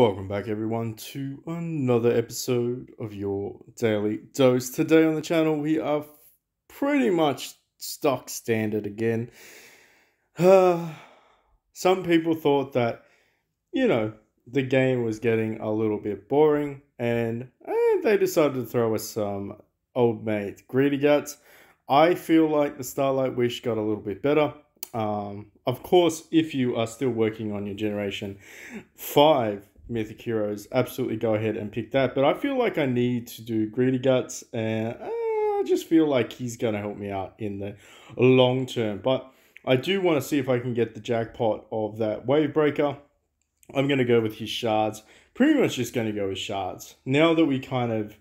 Welcome back, everyone, to another episode of your daily dose. Today on the channel, we are pretty much stock standard again. Uh, some people thought that, you know, the game was getting a little bit boring, and eh, they decided to throw us some old mate greedy guts. I feel like the Starlight Wish got a little bit better. Um, of course, if you are still working on your Generation 5 Mythic Heroes, absolutely go ahead and pick that. But I feel like I need to do Greedy Guts, and uh, I just feel like he's going to help me out in the long term. But I do want to see if I can get the jackpot of that Wave Breaker. I'm going to go with his shards. Pretty much just going to go with shards. Now that we kind of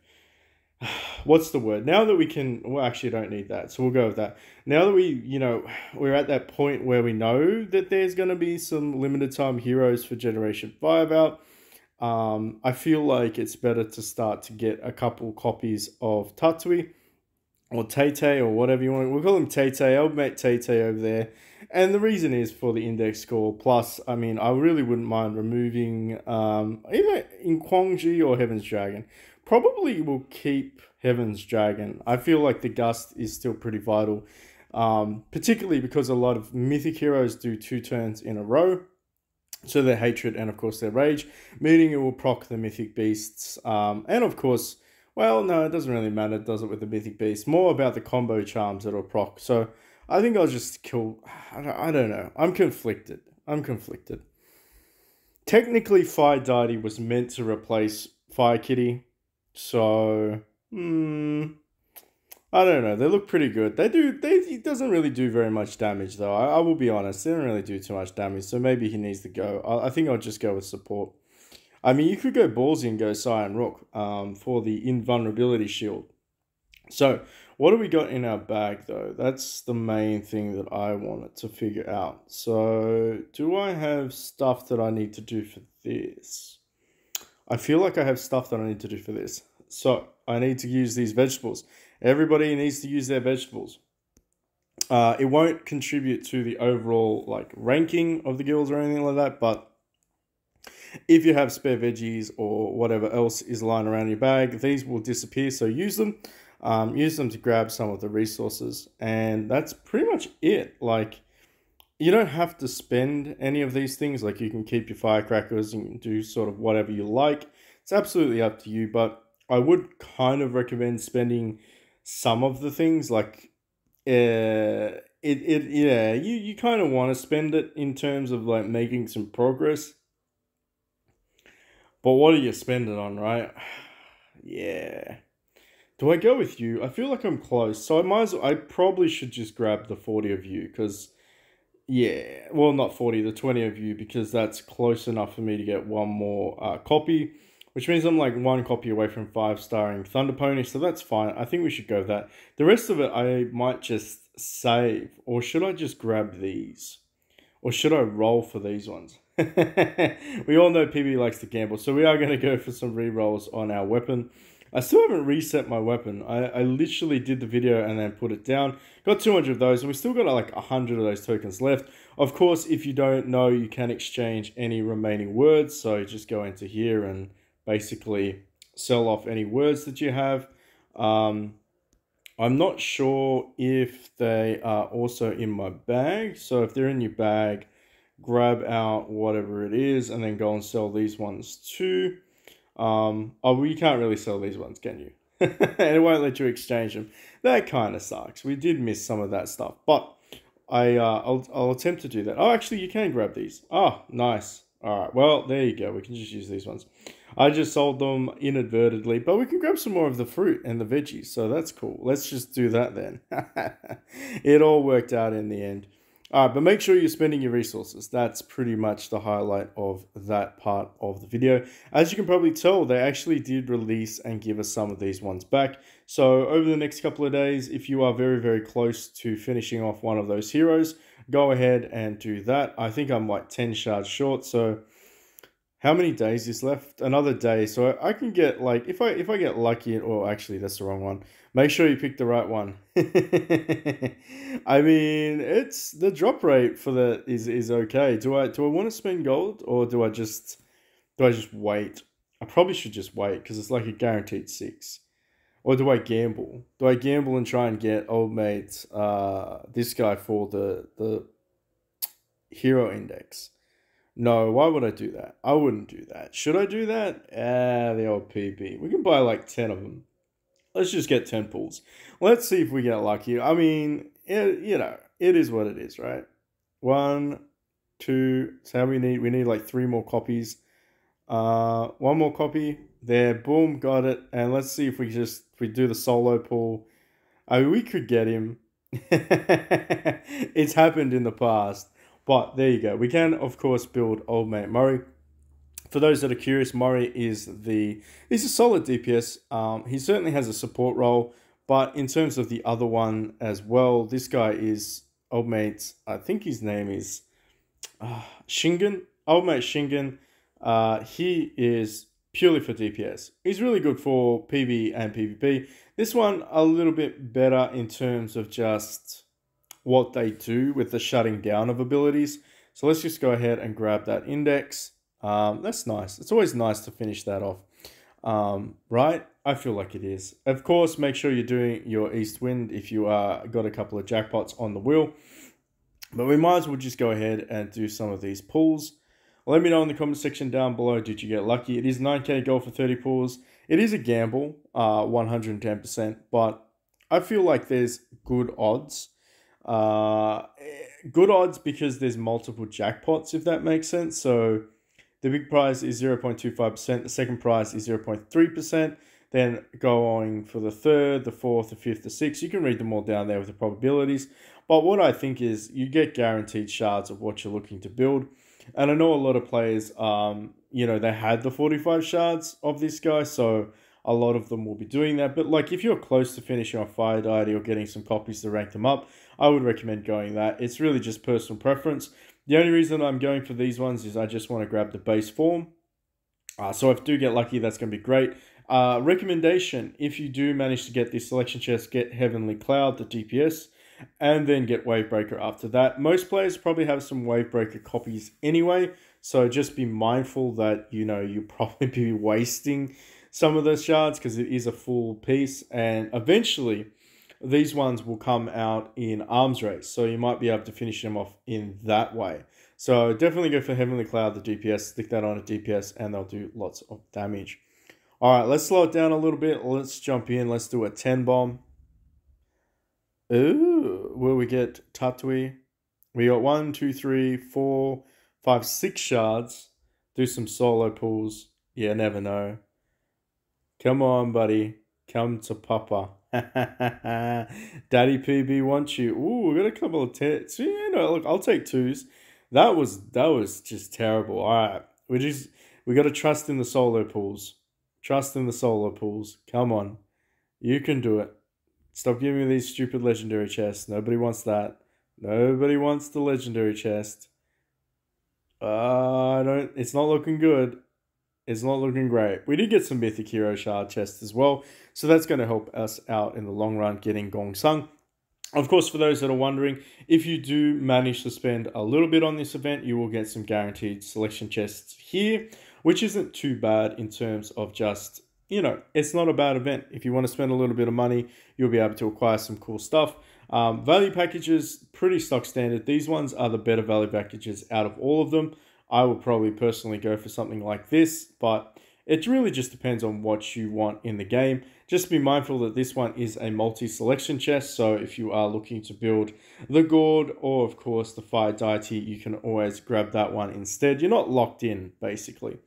what's the word now that we can well actually I don't need that so we'll go with that now that we you know we're at that point where we know that there's going to be some limited time heroes for generation 5 out um, i feel like it's better to start to get a couple copies of tatui or Tay or whatever you want. We'll call him Tay old mate Tay over there. And the reason is for the index score. Plus i mean i really wouldn't mind removing um, either in Kwangji or heaven's dragon. Probably will keep Heaven's Dragon. I feel like the Gust is still pretty vital, um, particularly because a lot of mythic heroes do two turns in a row. So their hatred and of course their rage, meaning it will proc the mythic beasts. Um, and of course, well, no, it doesn't really matter, does it, with the mythic beast? More about the combo charms that will proc. So I think I'll just kill. I don't, I don't know. I'm conflicted. I'm conflicted. Technically, Fire Deity was meant to replace Fire Kitty, so, hmm, I don't know. They look pretty good. They do. They doesn't really do very much damage though. I, I will be honest. They don't really do too much damage. So maybe he needs to go. I, I think I'll just go with support. I mean, you could go ballsy and go Cyan Rook um, for the invulnerability shield. So, what do we got in our bag though? That's the main thing that I wanted to figure out. So, do I have stuff that I need to do for this? I feel like I have stuff that I need to do for this. So I need to use these vegetables. Everybody needs to use their vegetables. Uh, it won't contribute to the overall like ranking of the guilds or anything like that, but if you have spare veggies or whatever else is lying around your bag, these will disappear. So use them. Um, use them to grab some of the resources, and that's pretty much it. Like you don't have to spend any of these things. Like you can keep your firecrackers and do sort of whatever you like. It's absolutely up to you, but I would kind of recommend spending some of the things like uh it, it yeah, you, you kind of want to spend it in terms of like making some progress. But what are you spending on, right? yeah. Do I go with you? I feel like I'm close. So I might as well, I probably should just grab the 40 of you because yeah, well, not 40, the 20 of you, because that's close enough for me to get one more uh, copy, which means I'm like one copy away from five starring Thunder Pony, so that's fine. I think we should go with that. The rest of it, I might just save, or should I just grab these? Or should I roll for these ones? we all know PB likes to gamble, so we are going to go for some re-rolls on our weapon. I still haven't reset my weapon. I, I literally did the video and then put it down. Got 200 of those, and we still got like 100 of those tokens left. Of course, if you don't know, you can exchange any remaining words. So just go into here and basically sell off any words that you have. Um, I'm not sure if they are also in my bag. So if they're in your bag, grab out whatever it is and then go and sell these ones too. Um, oh, well, you can't really sell these ones, can you? and it won't let you exchange them. That kind of sucks. We did miss some of that stuff, but I uh, I'll I'll attempt to do that. Oh, actually, you can grab these. Oh, nice. All right. Well, there you go. We can just use these ones. I just sold them inadvertently, but we can grab some more of the fruit and the veggies, so that's cool. Let's just do that then. it all worked out in the end. All right, but make sure you're spending your resources. That's pretty much the highlight of that part of the video. As you can probably tell, they actually did release and give us some of these ones back. So over the next couple of days, if you are very, very close to finishing off one of those heroes, go ahead and do that. I think I'm like 10 shards short, so how many days is left? Another day. So I can get like if I if I get lucky or actually that's the wrong one. Make sure you pick the right one. I mean, it's the drop rate for that is is okay. Do I do I want to spend gold or do I just do I just wait? I probably should just wait because it's like a guaranteed six. Or do I gamble? Do I gamble and try and get old mates uh this guy for the the hero index? No, why would I do that? I wouldn't do that. Should I do that? Ah, the old PB. We can buy like 10 of them. Let's just get 10 pulls. Let's see if we get lucky. I mean, it, you know, it is what it is, right? One, two, so we need? We need like three more copies. Uh, one more copy. There, boom, got it. And let's see if we just, if we do the solo pull. I mean, we could get him. it's happened in the past. But there you go. We can, of course, build Old Mate Murray. For those that are curious, Murray is the he's a solid DPS. Um, he certainly has a support role, but in terms of the other one as well, this guy is Old Mate. I think his name is uh, Shingen. Old Mate Shingen. Uh, he is purely for DPS. He's really good for PB and PvP. This one a little bit better in terms of just what they do with the shutting down of abilities. So let's just go ahead and grab that index. Um, that's nice. It's always nice to finish that off. Um, right? I feel like it is. Of course, make sure you're doing your East Wind if you are got a couple of jackpots on the wheel. But we might as well just go ahead and do some of these pulls. Let me know in the comment section down below, did you get lucky? It is 9k goal for 30 pulls. It is a gamble, uh, 110%, but I feel like there's good odds uh, good odds because there's multiple jackpots, if that makes sense. So the big prize is 0.25%, the second prize is 0.3%. Then going for the third, the fourth, the fifth, the sixth. You can read them all down there with the probabilities. But what I think is you get guaranteed shards of what you're looking to build. And I know a lot of players, um, you know, they had the 45 shards of this guy. So a lot of them will be doing that. But like if you're close to finishing off Fire Deity or getting some copies to rank them up, I would recommend going that. It's really just personal preference. The only reason I'm going for these ones is I just want to grab the base form. Uh, so if I do get lucky, that's going to be great. Uh, recommendation, if you do manage to get this selection chest, get Heavenly Cloud, the DPS, and then get Wavebreaker after that. Most players probably have some Wavebreaker copies anyway, so just be mindful that, you know, you'll probably be wasting some of those shards because it is a full piece, and eventually these ones will come out in arms race, so you might be able to finish them off in that way. So definitely go for Heavenly Cloud, the DPS, stick that on a DPS, and they'll do lots of damage. All right, let's slow it down a little bit. Let's jump in. Let's do a 10 bomb. Ooh, will we get Tatui? We got one, two, three, four, five, six shards. Do some solo pulls. Yeah, never know. Come on, buddy. Come to Papa. Daddy PB wants you. Ooh, we got a couple of tits. You know, look, I'll take twos. That was that was just terrible. All right, we just we got to trust in the solo pools. Trust in the solo pools. Come on, you can do it. Stop giving me these stupid legendary chests. Nobody wants that. Nobody wants the legendary chest. Uh, I don't. It's not looking good is not looking great. We did get some Mythic Hero Shard chests as well, so that's going to help us out in the long run getting Gong Sung. Of course, for those that are wondering, if you do manage to spend a little bit on this event, you will get some guaranteed selection chests here, which isn't too bad in terms of just, you know, it's not a bad event. If you want to spend a little bit of money, you'll be able to acquire some cool stuff. Um, value packages, pretty stock standard. These ones are the better value packages out of all of them. I would probably personally go for something like this, but it really just depends on what you want in the game. Just be mindful that this one is a multi-selection chest, so if you are looking to build the Gourd or of course the Fire Deity, you can always grab that one instead. You're not locked in, basically.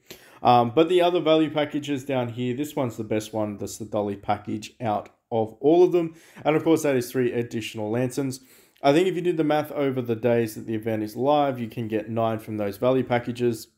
Um, but the other value packages down here, this one's the best one. That's the Dolly package out of all of them. And of course, that is three additional lanterns. I think if you did the math over the days that the event is live, you can get nine from those value packages.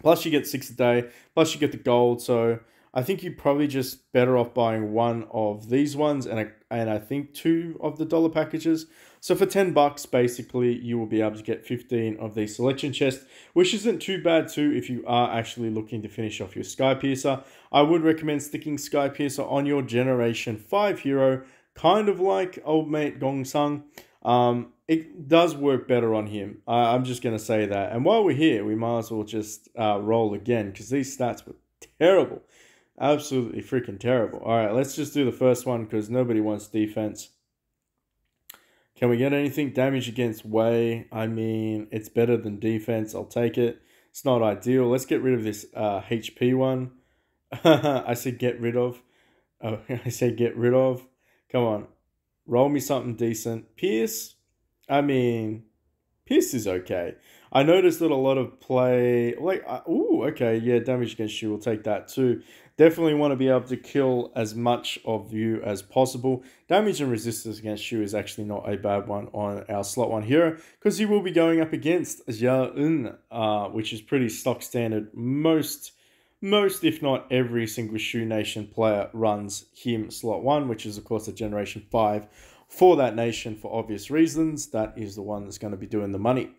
Plus, you get six a day. Plus, you get the gold. So, I think you're probably just better off buying one of these ones and a, and I think two of the dollar packages. So for 10 bucks, basically, you will be able to get 15 of these selection chests, which isn't too bad too if you are actually looking to finish off your Sky Piercer. I would recommend sticking Sky Piercer on your Generation 5 hero, kind of like old mate Gong Sung. Um, it does work better on him. I, I'm just going to say that. And while we're here, we might as well just uh, roll again because these stats were terrible. Absolutely freaking terrible. All right, let's just do the first one because nobody wants defense. Can we get anything? Damage against Wei. I mean, it's better than defense. I'll take it. It's not ideal. Let's get rid of this uh, HP one. I said get rid of. Oh, I said get rid of. Come on. Roll me something decent. Pierce. I mean, Pierce is okay. I noticed that a lot of play, like, uh, ooh, okay, yeah, damage against you, we'll take that too. Definitely want to be able to kill as much of you as possible. Damage and resistance against you is actually not a bad one on our slot one hero, because you will be going up against Jia uh, which is pretty stock standard. Most, most if not every single Shu Nation player runs him slot one, which is of course a Generation 5 for that nation for obvious reasons. That is the one that's going to be doing the money.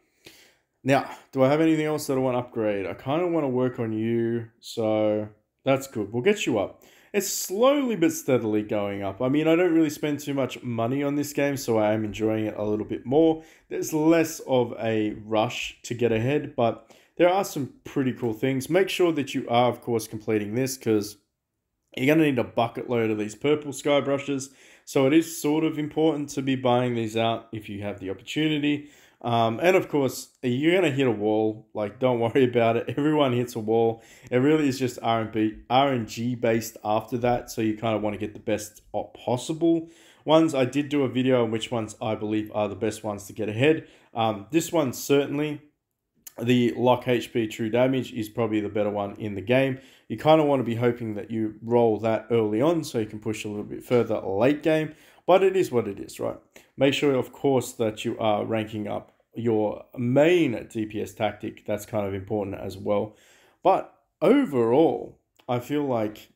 Now, do I have anything else that I want to upgrade? I kind of want to work on you, so that's good. We'll get you up. It's slowly but steadily going up. I mean, I don't really spend too much money on this game, so I am enjoying it a little bit more. There's less of a rush to get ahead, but there are some pretty cool things. Make sure that you are, of course, completing this because you're going to need a bucket load of these purple sky brushes. So it is sort of important to be buying these out if you have the opportunity. Um, and of course, you're gonna hit a wall. Like, don't worry about it. Everyone hits a wall. It really is just RNB, RNG based after that. So you kind of want to get the best possible ones. I did do a video on which ones I believe are the best ones to get ahead. Um, this one certainly, the lock HP true damage is probably the better one in the game. You kind of want to be hoping that you roll that early on so you can push a little bit further late game. But it is what it is, right? Make sure, of course, that you are ranking up your main DPS tactic. That's kind of important as well. But overall, I feel like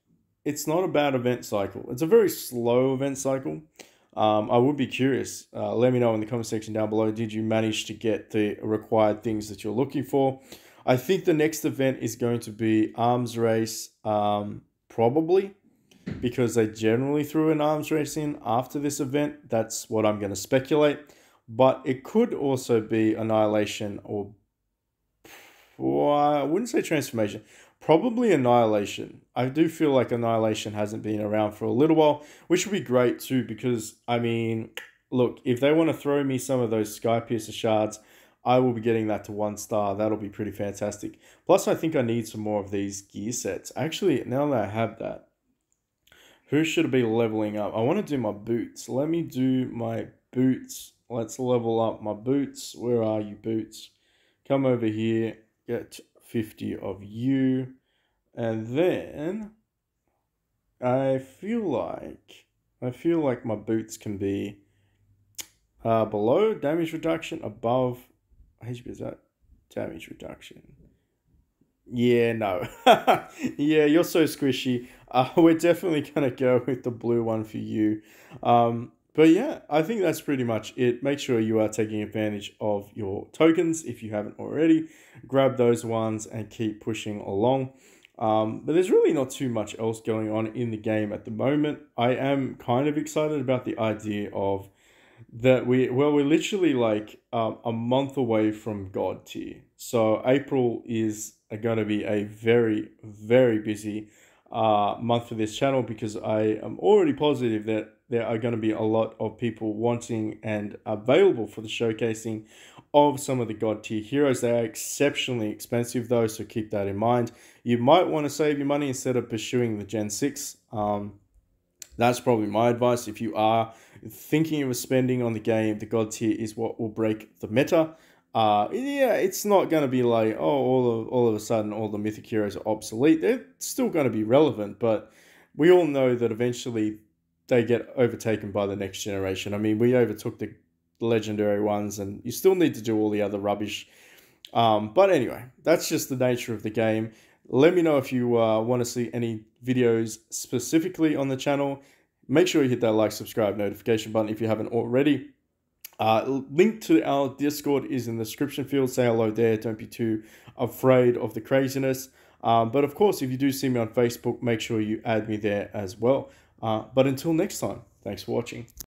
it's not a bad event cycle. It's a very slow event cycle. Um, I would be curious. Uh, let me know in the comment section down below. Did you manage to get the required things that you're looking for? I think the next event is going to be arms race, um, probably because they generally threw an arms race in after this event. That's what I'm going to speculate. But it could also be Annihilation or, or I wouldn't say Transformation. Probably Annihilation. I do feel like Annihilation hasn't been around for a little while, which would be great too because, I mean, look, if they want to throw me some of those Sky Piercer shards, I will be getting that to one star. That'll be pretty fantastic. Plus, I think I need some more of these gear sets. Actually, now that I have that, who should be leveling up? I want to do my boots. Let me do my boots. Let's level up my boots. Where are you, boots? Come over here. Get 50 of you. And then I feel like I feel like my boots can be uh, below damage reduction, above HP is that damage reduction. Yeah, no. yeah, you're so squishy. Uh, we're definitely to go with the blue one for you. Um, but yeah, I think that's pretty much it. Make sure you are taking advantage of your tokens if you haven't already. Grab those ones and keep pushing along. Um, but there's really not too much else going on in the game at the moment. I am kind of excited about the idea of that we well we're literally like um, a month away from god tier so april is going to be a very very busy uh, month for this channel because i am already positive that there are going to be a lot of people wanting and available for the showcasing of some of the god tier heroes they are exceptionally expensive though so keep that in mind you might want to save your money instead of pursuing the gen 6 um, that's probably my advice if you are thinking of spending on the game, the god tier is what will break the meta. Uh, yeah, it's not going to be like, oh, all of, all of a sudden all the mythic heroes are obsolete. They're still going to be relevant, but we all know that eventually they get overtaken by the next generation. I mean, we overtook the legendary ones, and you still need to do all the other rubbish. Um, but anyway, that's just the nature of the game. Let me know if you uh, want to see any videos specifically on the channel. Make sure you hit that like, subscribe, notification button if you haven't already. Uh, link to our Discord is in the description field. Say hello there. Don't be too afraid of the craziness. Um, but of course, if you do see me on Facebook, make sure you add me there as well. Uh, but until next time, thanks for watching.